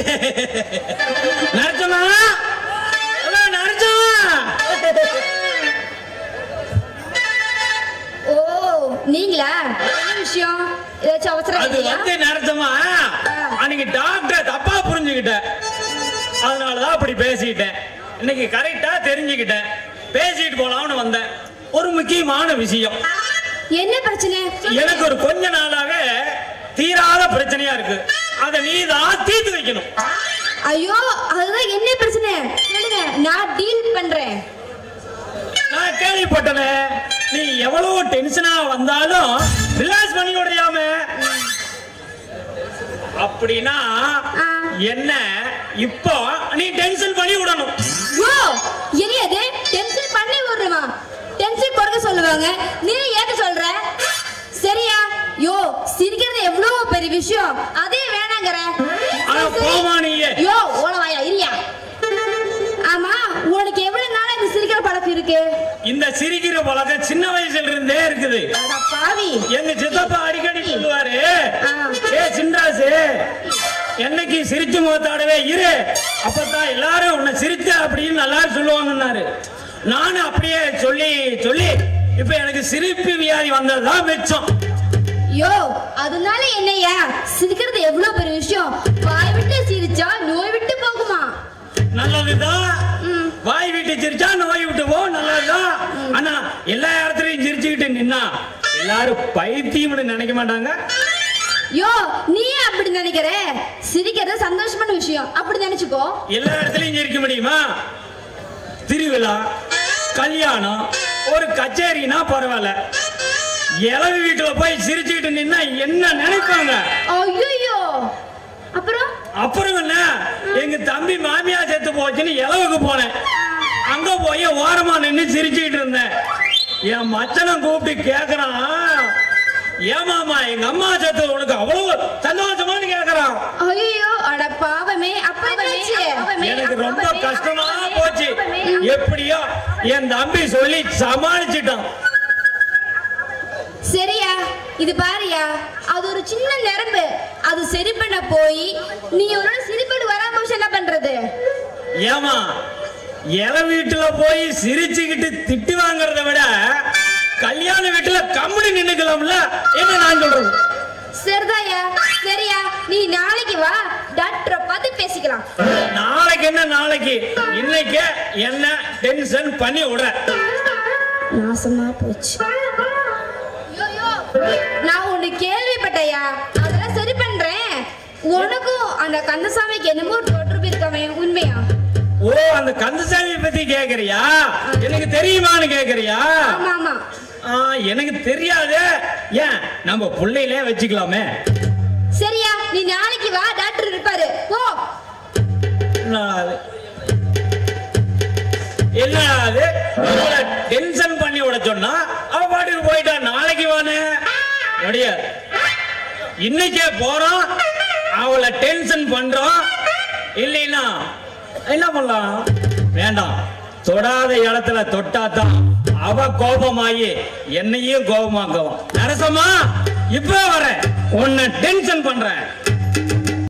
நரச்சமா ஓ நீங்களா? என்ன விஷயம்? ஏதாச்சும் அவசரம் அது? வந்து நரச்சமா அன்னைக்கு டாக்டர் தப்பா புரிஞ்சுக்கிட்டேன் அதனாலதான் அப்படி பேசிட்டேன் இன்னைக்கு கரெக்டா தெரிஞ்சுக்கிட்டேன். பேசிட்டு போலாம்னு வந்தேன். ஒரு முக்கியமான விஷயம். என்ன பிரச்சனை? எனக்கு ஒரு கொஞ்ச நாளாவே தீராத பிரச்சனையா இருக்கு. அதை நீ தான் தீர்த்து வைக்கணும். ஐயோ அதுதான் என்ன பிரச்சனை. சொல்லுங்க நான் டீல் பண்றேன். நான் கேள்விப்பட்டனே நீ எவ்வளவு டென்ஷனா வந்தாலும் ரிலாக்ஸ் பண்ணி விடையாம அப்படின்னா. என்ன? இப்போ நீ டென்ஷன் பண்ணி விடணும். யோ என்னது டென்ஷன் பண்ணி விடுறமா டென்ஷன் கொடுக்க சொல்லுவாங்க. நீ ஏத்த சொல்ற? சரியா? யோ சிரிக்கிறது எவ்வளவு பெரிய விஷயம். பாவி. எங்க சித்தப்பா அடிக்கடி சொல்லுவாரு. ஏ சின்ராசு என்னைக்கு சிரிச்சு முகத்தாடவே இரு. அப்பதான் எல்லாரும் உன்னை சிரிச்ச அப்படின்னு எல்லாரும் சொல்லுவாங்கன்னாரு. நானும் அப்படியே சொல்லி சொல்லி இப்ப எனக்கு சிரிப்பு வியாதி வந்ததுதான் மிச்சம். யோ அதனால என்னையா சிரிக்கிறது எவ்வளவு பெரிய விஷயம்? வாய் விட்டு சிரிச்சா நோய் விட்டு போகுமா? நல்லதுதான். வாய் விட்டு சிரிச்சா நோய் விட்டு போ நல்லதுதான். ஆனா எல்லா சிரிச்சுக்கிட்டு நின்னா எல்லாரும் பைத்தியம்னு நினைக்க மாட்டாங்க. யோ நீ அப்படி நினைக்கிற? சிரிக்கிறது சந்தோஷமான விஷயம். அப்படி நினைச்சுக்கோ. எல்லா இடத்துலயும் சிரிக்க முடியுமா? திருவிழா கல்யாணம் ஒரு கச்சேரினா பரவாயில்ல. இளவு வீட்டுல போய் சிரிச்சுக்கிட்டு நின்னா என்ன நினைப்பாங்க? ஐயோ அப்புறம்? அப்புறம் என்ன? எங்க தம்பி மாமியா செத்து போச்சுன்னு இளவுக்கு போனேன். அங்க போய் ஓரமா என் மச்சனம் கூப்பிட்டு கேக்குறான். ஏமாமா எங்க அம்மா செத்து உனக்கு அவ்வளவு சந்தோஷமான்னு கேக்குறான். ஐயோ அட பாவமே எனக்கு ரொம்ப கஷ்டமா போச்சு. எப்படியோ என் தம்பி சொல்லி சமாளிச்சிட்டான். சரியா? இது பாரியா. அது ஒரு சின்ன நரம்பு. அது சரி பண்ண போய் நீ ஒரு சிரிப்படு வராம போச்சு என்ன பண்றது? ஏமா இல வீட்டுல போய் சிரிச்சுக்கிட்டு திட்டு வாங்குறத விட கல்யாண வீட்டுல கம்முனு நின்னுக்கலாம்ல? என்ன நான் சொல்றது? சரிதாயா சரியா. நீ நாளைக்கு வா டாக்டரை பார்த்து பேசிக்கலாம். நாளைக்கு என்ன நாளைக்கு? இன்னைக்கு என்ன டென்ஷன் பண்ணி விடுற நாசமா போச்சு. நான் ஒண்ணு கேள்விப்பட்டையா அதெல்லாம் சரி பண்றேன். உனக்கும் அந்த கந்தசாமிக்கு என்னமோ தொடர்பு இருக்காமே உண்மையா? ஓ அந்த கந்தசாமி பத்தி கேக்குறியா? எனக்கு தெரியுமான்னு கேக்குறியா? எனக்கு தெரியாதே. ஏன்? நம்ம புள்ளையிலே வச்சுக்கலாமே. சரியா நீ நாளைக்கு வா டாக்டர் இருப்பாரு. போ. என்னடா அது? டென்ஷன் பண்ணி விட சொன்னா அவ பாட்டுக்கு போயிட்டா நாளைக்கு வானே. முடியாது இன்னைக்கே போறோம். அவளை டென்ஷன் பண்றோம். இல்லைன்னா என்ன பண்ணலாம்? வேண்டாம். தொடாத இடத்துல தொட்டாதான் அவ கோபமாயி என்னையும் கோபமாக்குவான். நரசம்மா இப்ப வர உன்னை டென்ஷன் பண்றேன்.